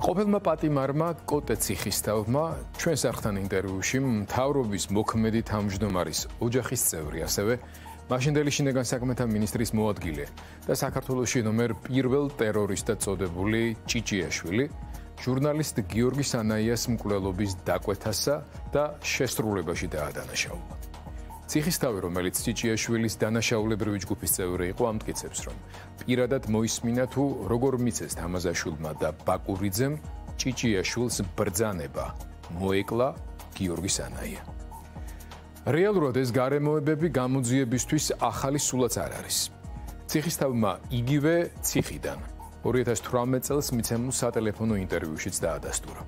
ყოფილმა პატიმარმა კოტე ციხისთავმა ჩვენს არხთან ინტერვიუში მთავრობის მოქმედი თავმჯდომარის ოჯახის წევრი ასევე მაშინდელი შინაგან საქმეთა მინისტრის მოადგილე და საქართველოსი ნომერ პირველ ტერორისტად წოდებული ჭიჭიაშვილი ჟურნალისტ გიორგი სანაიას მკვლელობის დაკვეთასა და შესრულებაში დაადანაშაულა. ციხისთავი, რომელიც ჭიჭიაშვილის დანაშაულებრივი ჯგუფის წევრი იყო, ამტკიცებს, რომ პირადად მოისმინა თუ როგორ მიცეს თამაზაშვილმა და ბაკურიძემ ჭიჭიაშვილს ბრძანება მოეკლა გიორგი სანაია. რეალურად ეს გარემოებები გამოძიებისთვის ახალი სულაც არ არის. ციხისთავმა იგივე ციხიდან 2018 წელს მიცემულ სატელეფონო ინტერვიუშიც დაადასტურა.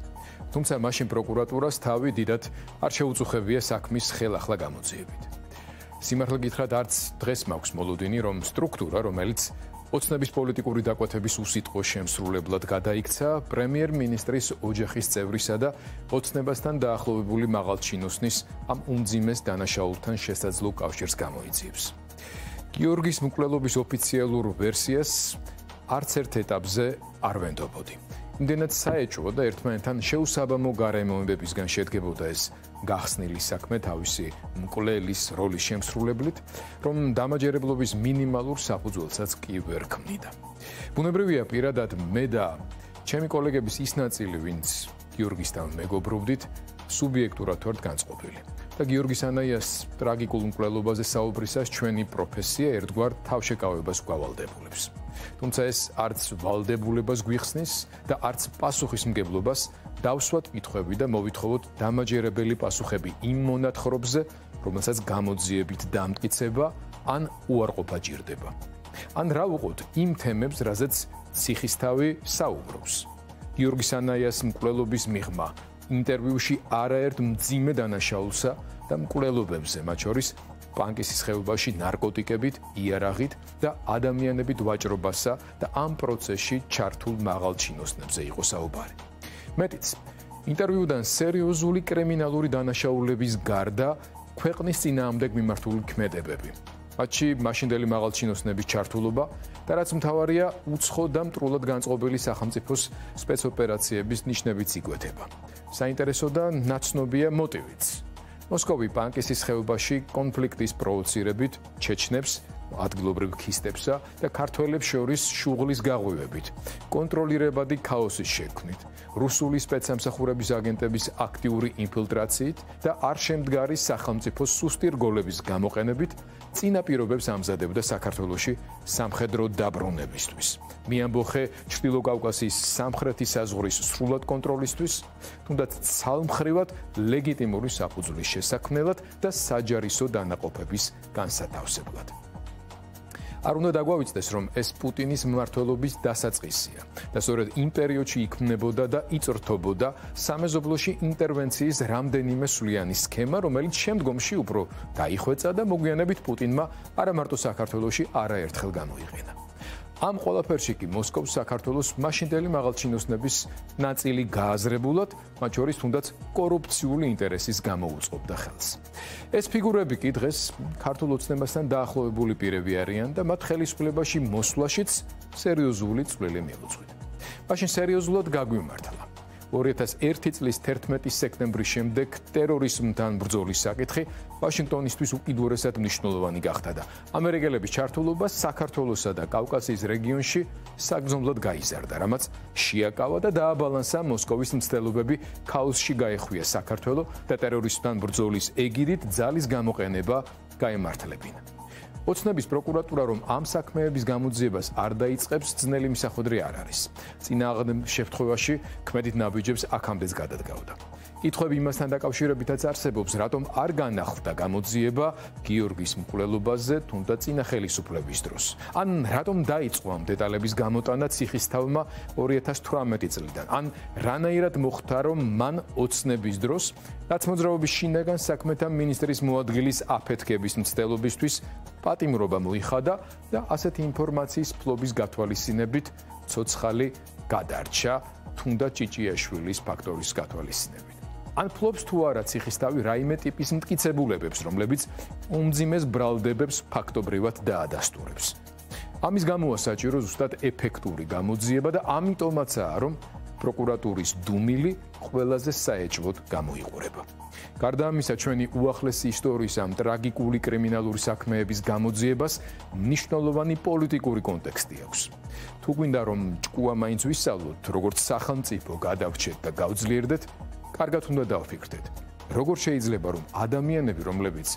თუმცა მაშინ პროკურატურას თავი დიდად არ შეუწუხებია საქმის ხელახლა გამოძიებით. სიმართლე გითხრათ, არც დღეს მაქვს მოლოდინი, რომ სტრუქტურა, რომელიც ოცნების პოლიტიკური დაკვეთების უსიტყვო შემსრულებლად გადაიქცა პრემიერ-მინისტრის ოჯახის წევრისა და ოცნებასთან დაახლოვებული მაღალჩინოსნის ამ უმძიმეს დანაშაულთან შესაძლო კავშირს გამოიწვევს. გიორგის მკვლელობის ოფიციალურ ვერსიას არც ერთ ეტაპზე არ ვენდობოდი. იმდენად საეჭვო და ერთმანეთთან შეუსაბამო გარემოებებისგან შედგებოდა ეს გახსნილი საქმე თავისი მკვლელის როლის შემსრულებლით, რომ დამაჯერებლობის მინიმალურ საფუძველსაც კი ვერ ქმნიდა. ბუნებრივია პირადად მე და ჩემი კოლეგების ის ნაწილი, ვინც გიორგისთან მეგობრობდით, სუბიექტურად ვართ განწყობილი. და გიორგი სანაიას ტრაგიკულ მკვლელობაზე საუბრისას ჩვენი პროფესია ერთგვარ თავშეკავებას გვავალდებულებს. თუმცა ეს არც ვალდებულებას გვიხსნის და არც პასუხისმგებლობას დავსვათ კითხვები და მოვითხოვოთ დამაჯერებელი პასუხები იმ მონათხრობზე, რომელსაც გამოძიებით დამტკიცება ან უარყოფა ჭირდება. ან რა ვუყოთ იმ თემებს, რაზეც ციხისთავი საუბრობს. გიორგი სანაიას მკვლელობის მიღმა ინტერვიუში არაერთ მძიმე დანაშაულსა და მკვლელობებზე, მათ შორის პანკისის ხეობაში ნარკოტიკებით, იარაღით და ადამიანებით ვაჭრობასა და ამ პროცესში ჩართულ მაღალჩინოსნებზე იყო საუბარი. მეტიც, ინტერვიუდან სერიოზული კრიმინალური დანაშაულების გარდა ქვეყნის ძინაამდე მიმართული ქმედებები. მათში მაშინდელი მაღალჩინოსნების ჩართულობა და რაც მთავარია, უცხო და მტრულად განწყობილი სახელმწიფოს სპეცოპერაციების ნიშნებიც იკვეთება. საინტერესო და ნაცნობია მოტივიც. მოსკოვი პანკისის ხეობაში კონფლიქტის პროვოცირებით ჩეჩნებს ადგილობრივ ქისტებსა და ქართველებს შორის შუღლის გაღვივებით, კონტროლირებადი ქაოსის შექმნით, რუსული სპეცსამსახურების აგენტების აქტიური ინფილტრაციით და არ შემდგარი სახელმწიფოს სუსტი რგოლების გამოყენებით წინაპირობებს ამზადებდა საქართველოსი სამხედრო დაბრუნებისთვის. მიამბოხე ჩრდილო კავკასიის სამხრეთი საზღვრის სრულად კონტროლისთვის, თუნდაც ცალმხრივად ლეგიტიმური საფუძვლის შესაქმნელად და საჯარისო დანაყოფების განსათავსებლად. არ უნდა დაგვავიცდეს, რომ ეს პუტინის მმართველობის დასაწყისია და სწორედ იმ პერიოდში იქმნებოდა და იწრთობოდა სამეზობლოში ინტერვენციის რამდენიმე სულიანი სქემა, რომელიც შემდგომში უფრო დაიხვეწა და მოგვიანებით პუტინმა არა მარტო საქართველოსში არაერთხელ გამოიყენა. ამ ყველაფერში კი მოსკოვს საქართველოს მაშინდელი მაღალჩინოსნების ნაწილი გააზრებულად, მათ შორის თუნდაც კორუფციული ინტერესის გამოუწყობდა ხელს. ეს ფიგურები კი დღეს ქართულ ოცნებასთან დაახლოებული პირები არიან და მათ ხელისუფლებაში მოსვლაშიც სერიოზული წვლილი მიუძღვით. მაშინ სერიოზულად გაგვიმართლა 2001 წლის 11 სექტემბრის შემდეგ ტერორიზმთან ბრძოლის საკითხი ვაშინგტონისთვის უკიდურესად მნიშვნელოვანი გახდა და ამერიკელების ჩართულობა საქართველოსა და კავკასიის რეგიონში საგზომლოდ გაიზარდა, რამაც შეაკავა და დააბალანსა მოსკოვის მცდელობები ქაოსში გაეხვია საქართველო და ტერორიზმთან ბრძოლის ეგიდით ძალის გამოყენება გაემართლებინა. ოცნების პროკურატურა რომ ამ საქმეების გამოძიებას არ დაიწყებს, ძნელი მისახვედრი არ არის. წინააღმდეგ შეფთხოვაში ქმედით ნაბიჯებს აქამდეც გადადგავდა. კითხვები იმასთან დაკავშირებითაც არსებობს, რატომ არ განახლდა გამოძიება გიორგის მკვლელობაზე, თუნდაც წინა ხელისუფლების დროს. ან რატომ დაიწყო ამ დეტალების გამოტანა ციხისთავმა 2018 წლიდან? ან რანაირად მოხდა, რომ მან ოცნების დროს დაცმოძრაობის შინაგან საქმეთა ministris მოადგილის აფეთქების მცდელობისთვის პატიმრობა მოიხადა და ასეთი ინფორმაციის ფლობის გათვალისწინებით ცოცხალი გადარჩა თუნდაც ჭიჭიაშვილის ფაქტორის გათვალისწინებით. ან ფლობს თუ არა ციხისთავი რაიმე ტიპის მტკიცებულებებს, რომლებიც უმძიმეს ბრალდებებს ფაქტობრივად დაადასტურებს. ამის გამოა საჭირო ზუსტად ეფექტური გამოძიება და ამიტომაცაა, რომ პროკურატურის დუმილი ყველაზე საეჭვოდ გამოიყურება. გარდა ამისა, ჩვენი უახლესი ისტორიის ამ ტრაგიკული კრიმინალური საქმეების გამოძიებას მნიშვნელოვანი პოლიტიკური კონტექსტი აქვს. თუ გვინდა რომ ჭკუა მაინც ვისწავლოთ, როგორც სახელმწიფო გადავრჩეთ და გავძლიერდეთ, კარგად უნდა დავფიქრდეთ. როგორ შეიძლება რომ ადამიანები, რომლებიც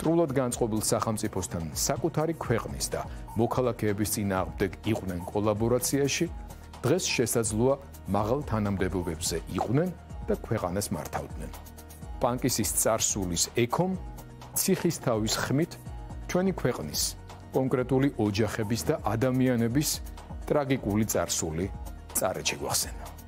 ტრულად განწყობილ სახელმწიფოსთან საკუთარი ქვეყნის და მოქალაქეების წინააღმდეგ იყვნენ კოლაბორაციაში, დღეს შესაძლოა მაღალ თანამდებობებზე იყვნენ და ქვეყანას მართავდნენ. პანკისის царსულის ეკომ ციხის თავის ხმით ჩვენი ქვეყნის კონკრეტული ოჯახების და ადამიანების ტრაგიკული царსული წარეჩი გვახსენა.